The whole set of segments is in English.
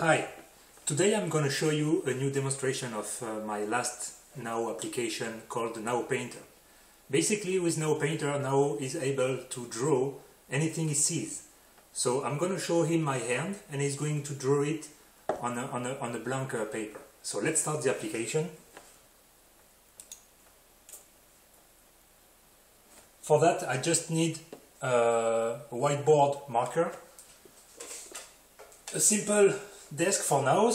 Hi, today I'm going to show you a new demonstration of uh, my last NAO application called NAO Painter. Basically with NAO Painter, NAO is able to draw anything he sees. So I'm going to show him my hand and he's going to draw it on a, on a, on a blank uh, paper. So let's start the application. For that I just need a whiteboard marker, a simple desk for now.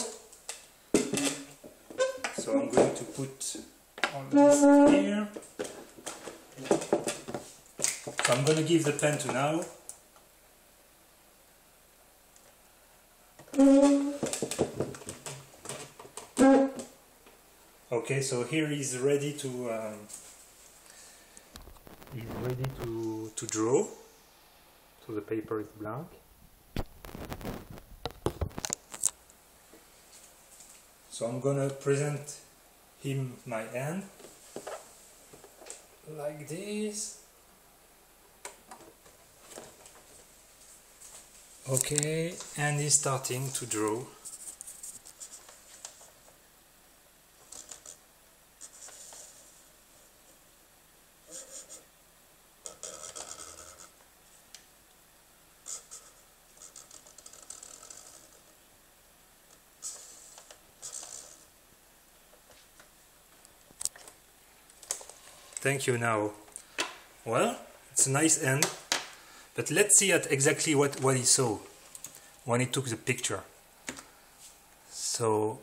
So I'm going to put all this here. So I'm going to give the pen to NAO. Okay, so here he's ready to um, he's ready to to draw. So the paper is blank. So I'm gonna present him my hand like this. Okay, and he's starting to draw. Thank you NAO. Well, it's a nice end, but let's see at exactly what, what he saw when he took the picture. So,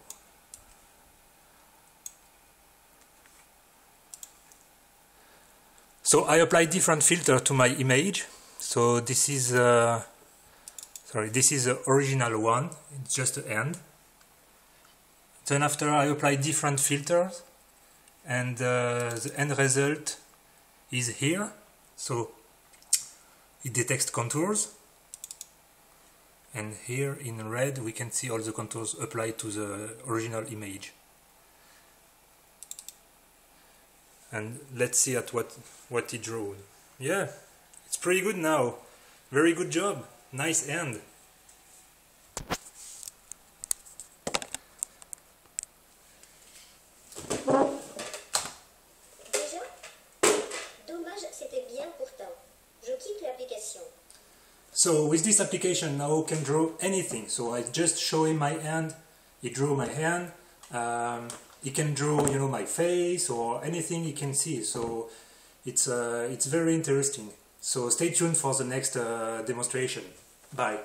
so I applied different filter to my image. So this is, uh, sorry, this is the original one. It's just the end. Then after I applied different filters, and uh, the end result is here. So it detects contours. And here in red we can see all the contours applied to the original image. And let's see at what what he drew yeah it's pretty good NAO. Very good job. Nice end So with this application NAO can draw anything. So I just show him my hand, he drew my hand, um, he can draw you know my face or anything he can see. So it's uh, it's very interesting. So stay tuned for the next uh, demonstration. Bye.